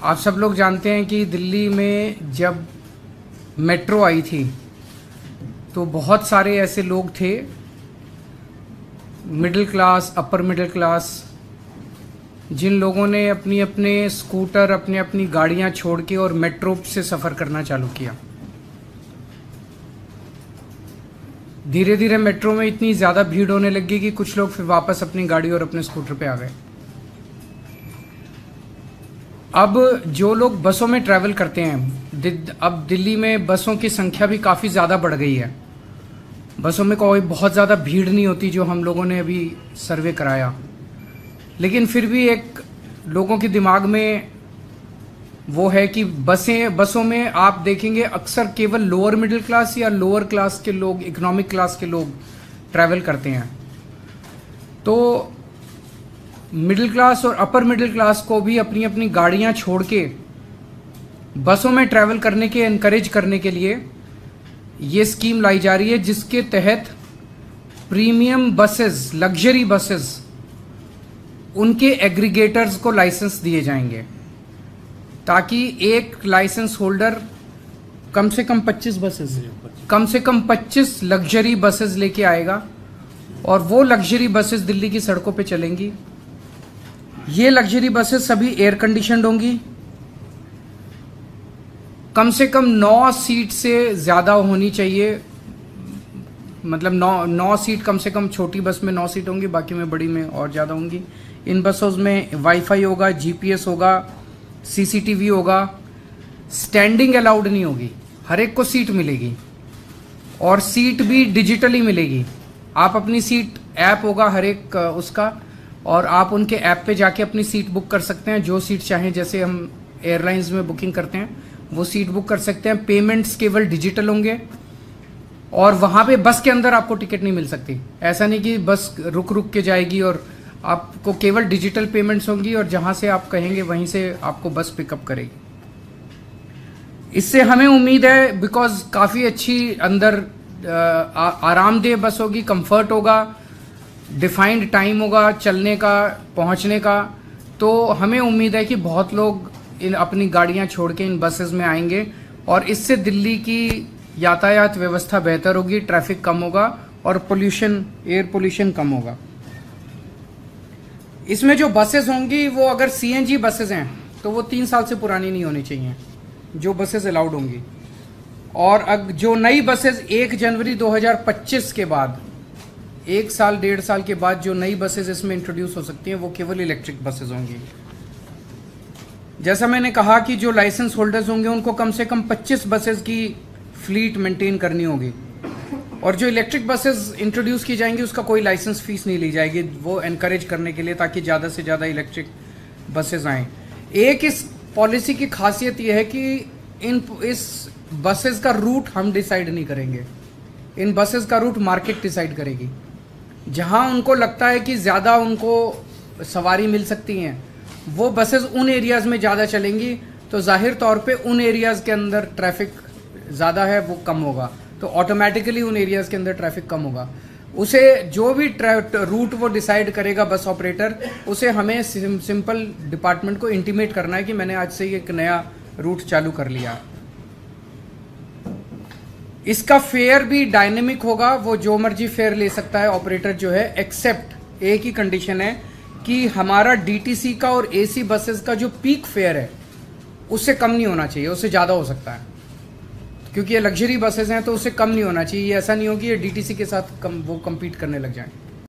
आप सब लोग जानते हैं कि दिल्ली में जब मेट्रो आई थी तो बहुत सारे ऐसे लोग थे, middle class, upper middle class, जिन लोगों ने अपनी अपने स्कूटर अपनी अपनी गाड़ियाँ छोड़ के और मेट्रो से सफ़र करना चालू किया। धीरे धीरे मेट्रो में इतनी ज़्यादा भीड़ होने लगी कि कुछ लोग फिर वापस अपनी गाड़ी और अपने स्कूटर पे आ गए। अब जो लोग बसों में ट्रैवल करते हैं अब दिल्ली में बसों की संख्या भी काफ़ी ज़्यादा बढ़ गई है। बसों में कोई बहुत ज़्यादा भीड़ नहीं होती जो हम लोगों ने अभी सर्वे कराया। लेकिन फिर भी एक लोगों के दिमाग में वो है कि बसें, बसों में आप देखेंगे अक्सर केवल लोअर मिडिल क्लास या लोअर क्लास के लोग इकोनॉमिक क्लास के लोग ट्रैवल करते हैं। तो मिडिल क्लास और अपर मिडिल क्लास को भी अपनी अपनी गाड़ियाँ छोड़ के, बसों में ट्रैवल करने के इनक्रेज करने के लिए ये स्कीम लाई जा रही है, जिसके तहत प्रीमियम बसेस लग्जरी बसेस उनके एग्रीगेटर्स को लाइसेंस दिए जाएँगे। ताकि एक लाइसेंस होल्डर कम से कम 25 बसेस कम से कम 25 लग्जरी बसेस लेके आएगा, और वो लग्जरी बसेस दिल्ली की सड़कों पे चलेंगी। ये लग्जरी बसेस सभी एयर कंडीशनड होंगी। कम से कम नौ सीट से ज़्यादा होनी चाहिए। मतलब नौ नौ सीट कम से कम छोटी बस में नौ सीट होंगी, बाकी में बड़ी में और ज़्यादा होंगी। इन बसों में वाईफाई होगा जीपीएस होगा सीसीटीवी होगा। स्टैंडिंग अलाउड नहीं होगी। हर एक को सीट मिलेगी। और सीट भी डिजिटली मिलेगी। आप अपनी सीट ऐप होगा हर एक, उसका। और आप उनके ऐप पे जाके अपनी सीट बुक कर सकते हैं, जो सीट चाहें, जैसे हम एयरलाइंस में बुकिंग करते हैं, वो सीट बुक कर सकते हैं। पेमेंट्स केवल डिजिटल होंगे और वहाँ पे बस के अंदर आपको टिकट नहीं मिल सकती। ऐसा नहीं कि बस रुक रुक के जाएगी और आपको केवल डिजिटल पेमेंट्स होंगी और जहाँ से आप कहेंगे वहीं से आपको बस पिकअप करेगी। इससे हमें उम्मीद है, बिकॉज़ काफ़ी अच्छी अंदर आरामदेह बस होगी, कंफर्ट होगा डिफाइंड टाइम होगा चलने का, पहुँचने का। तो हमें उम्मीद है कि बहुत लोग इन अपनी गाड़ियाँ छोड़ के इन बसेस में आएँगे और इससे दिल्ली की यातायात व्यवस्था बेहतर होगी ट्रैफ़िक कम होगा और पोल्यूशन एयर पोल्यूशन कम होगा। इसमें जो बसेस होंगी, वो अगर सीएनजी बसेस हैं तो वो तीन साल से पुरानी नहीं होनी चाहिए, जो बसेस अलाउड होंगी। और अग, जो नई बसेस एक जनवरी 2025 के बाद एक साल, डेढ़ साल के बाद जो नई बसेस इसमें इंट्रोड्यूस हो सकती हैं, वो केवल इलेक्ट्रिक बसेस होंगी। जैसा मैंने कहा कि जो लाइसेंस होल्डर्स होंगे, उनको कम से कम 25 बसेस की फ्लीट मेंटेन करनी होगी। और जो इलेक्ट्रिक बसेस इंट्रोड्यूस की जाएँगी, उसका कोई लाइसेंस फ़ीस नहीं ली जाएगी। वो एनकरेज करने के लिए ताकि ज़्यादा से ज़्यादा इलेक्ट्रिक बसेज आए। एक इस पॉलिसी की खासियत यह है कि इन इस बसेस का रूट हम डिसाइड नहीं करेंगे। इन बसेस का रूट मार्केट डिसाइड करेगी। जहाँ उनको लगता है कि ज़्यादा उनको सवारी मिल सकती हैं, वो बसेस उन एरियाज़ में ज़्यादा चलेंगी। तो ज़ाहिर तौर पे उन एरियाज़ के अंदर ट्रैफ़िक ज़्यादा है, वो कम होगा। तो ऑटोमेटिकली उन एरियाज़ के अंदर ट्रैफ़िक कम होगा। उसे जो भी रूट वो डिसाइड करेगा बस ऑपरेटर उसे हमें सिंपल डिपार्टमेंट को इंटीमेट करना है कि मैंने आज से एक नया रूट चालू कर लिया। इसका फेयर भी डायनेमिक होगा, वो जो मर्ज़ी फेयर ले सकता है, ऑपरेटर जो है एक्सेप्ट एक ही कंडीशन है कि हमारा डीटीसी का और एसी बसेस का जो पीक फेयर है, उससे कम नहीं होना चाहिए, उससे ज़्यादा हो सकता है। क्योंकि ये लग्जरी बसेस हैं तो उससे कम नहीं होना चाहिए। ऐसा नहीं हो कि ये डीटीसी के साथ कम, वो कम्पीट करने लग जाएँ।